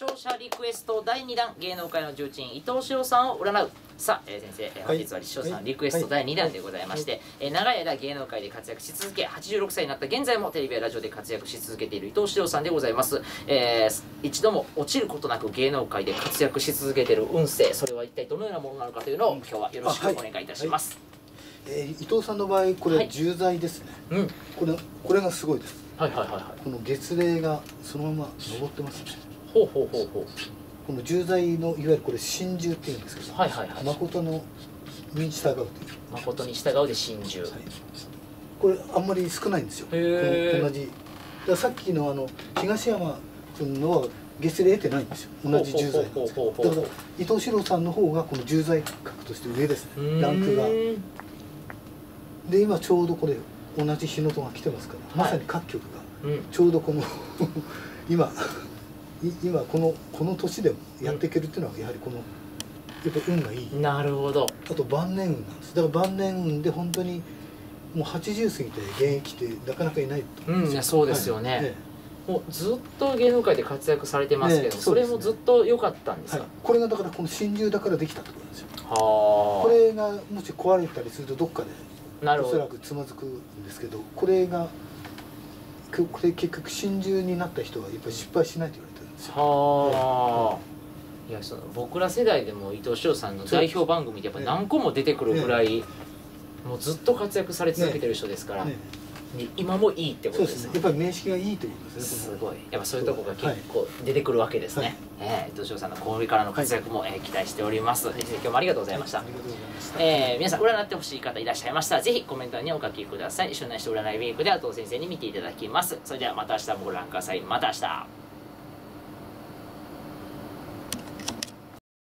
聴者リクエスト第2弾芸能界の重鎮伊藤四さんを占う。さあ、えー先生、えーはい。本日は立正さん、はいリクエスト第2弾でございまして、えー長い間芸能界で活躍し続け86歳になった現在もテレビやラジオで活躍し続けている伊藤四さんでございます、えー一度も落ちることなく芸能界で活躍し続けている運勢それは一体どのようなものなのかというのを今日はよろしくお願いいたします、えー伊藤さんの場合こはい。れ重罪ですね、うん。これこれがすごいです。はいはいはいはい。この月齢がそのまま上ってますねほうほうほうほう。この重罪のいわゆるこれ心中っていうんですけど、はいはいはい。誠のに従うという、誠に従うで心中、はい、これあんまり少ないんですよ。同じ。ださっきのあの東山君のは月齢得てないんですよ。同じ重罪だから伊藤四郎さんの方がこの重罪格として上ですね。ランクが。で今ちょうどこれ同じ日のとが来てますから、まさに各局が。うん。ちょうどこの 今い今このこの年でもやっていけるっていうのはやはりこのやっぱ運がいい。なるほど。あと晩年運なんです。だから晩年運で本当にもう80過ぎて現役ってなかなかいないと。思うんうんいやそうですよね。はい。えもうずっと芸能界で活躍されてますけど、ねそね。れもずっと良かったんでえはい。すか、これがだからこの心中だからできたってことなんですよ。はこれがもし壊れたりするとどっかであなるおそらくつまずくんですけどこれがここれ結局心中になった人はやっぱり失敗しないと言われてるんです。よはあ。いやその僕ら世代でも伊藤翔さんの代表番組ってやっぱ何個も出てくるぐらい、もうずっと活躍され続けてる人ですから、ねで今もいいってことですすね。でね。やっぱり面識がいいということですね。すごい。やっぱそういうとこが結構出てくるわけですね、はい。えー伊藤翔さんのこれからの活躍も、えー期待しております、先生今日もありがとうございました、ありがとうございました。えー皆さん占ってほしい方いらっしゃいましたらぜひコメント欄にお書きください。一緒にして占いウィークでは伊藤先生に見ていただきます。それではまた明日もご覧ください。また明日